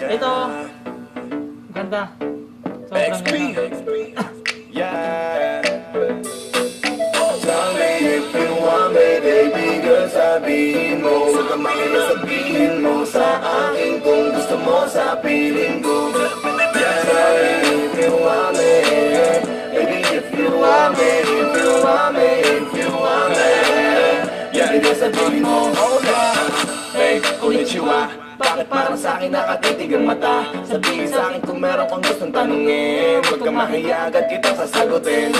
Ito, ganda. Sobrang XP. ganda. Yeah. Tell me if you want me, baby girl, sabihin mo Huwag kang mahina sabihin mo sa akin Kung gusto mo sa piling ko Yeah, tell me if you want me Baby, if you want me, if you want me, if you want me Yeah, baby, sabihin mo Hola, hey, konnichiwa bakit parang sa akin nakatitig ang mata? Sabihin sa akin kung meron kang gustong tanungin. Huwag kang mahiya, agad kitang sasagutin.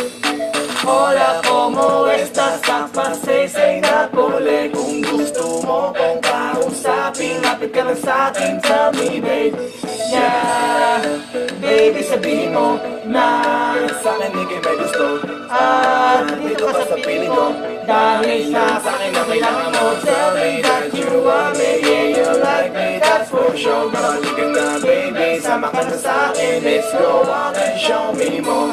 Hola, como estás? Kapasay-say na puli. Kung gusto mo kong kausapin Lapit ka lang sa akin, tell me babe Yeah, baby sabihin mo na Sa akin di kayo may gusto. At dito ka sa piling ko. Dahil sa akin na kailangan mo Tell me that you want me that's for sure Kapatid ka na baby, sama ka na sa akin Let's go out and show me more.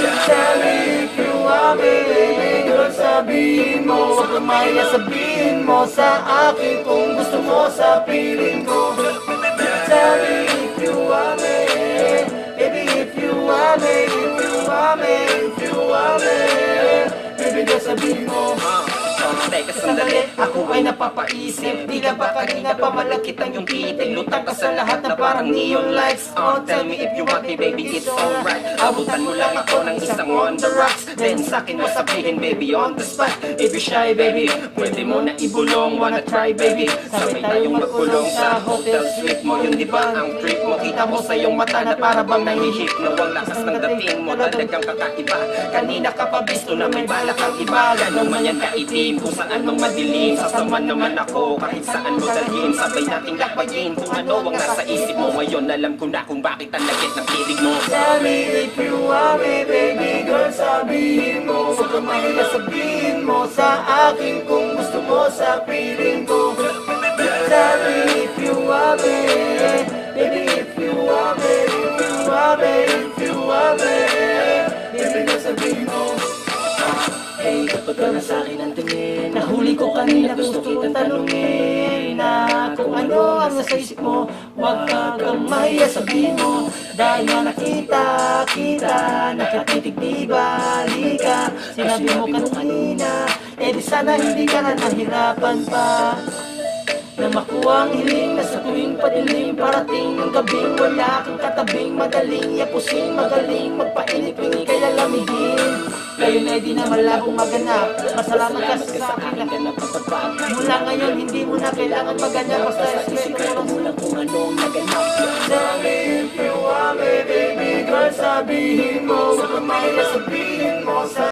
Yeah, tell me if you want me Baby girl, sabihin mo Huwag kang mahiya sabihin mo sa akin Kung gusto mo sa piling ko. Tell me if you want me Baby, if you want me If you want me, if you want me Baby girl, sabihin mo. Teka sandali, ako ay napapaisip. Di na ba kanina pa malakit ang iyong kitig Lutang ka sa lahat na parang neon lights? Oh, tell me if you want me baby, it's alright. Abutan mo lang ako ng isang on the rocks. Then sa'kin mo sabihin baby on the spot. If you shy baby, pwede mo na ibulong. Wanna try baby, sabay tayong magkulong Sa hotel suite mo, yun di ba? ang trip mo Kita mo sa iyong mata na para bang nahihip No, ang lakas ng dating mo, talagang kakaiba. Kanina ka pa bisto na may balak ang iba. Ganon man yan kaitim, kung saan mang madilim Sasama naman ako, kahit saan mo dalhin Sabay nating lakbayin, kung ano ang nasa isip mo Ngayon alam ko na kung bakit ang lagit ng titig mo. Tell if you want me, baby girl, sabihin mo Huwag kang mahiya sabihin mo sa akin Kung gusto mo sa piling ko. Tell me if you want me Baby, if you want me, if you want me, if you want me Baby girl, sabihin mo. Hey, kapag ka na sa akin ang kanina gusto kitang tanungin Na kung ano ang nasa isip mo. Huwag ka kang mahiya sabihin mo. Dahil nga nakita, kita Nakatitig di bali ka Sinabi mo kanina. Eh di sana hindi ka na nahirapan pa. Na makuha ang hiling na sa tuwing padilim Parating ang gabing. Wala kang katabing Madaling yapusin, magaling magpainit kayo na di na malabong maganap. Masalamat ka sa akin na Mula ngayon hindi mo na kailangan maganap. Basta respeto mo lang kung ano ang naganap. If you want me baby girl Sabihin mo Sa kamay na sabihin mo.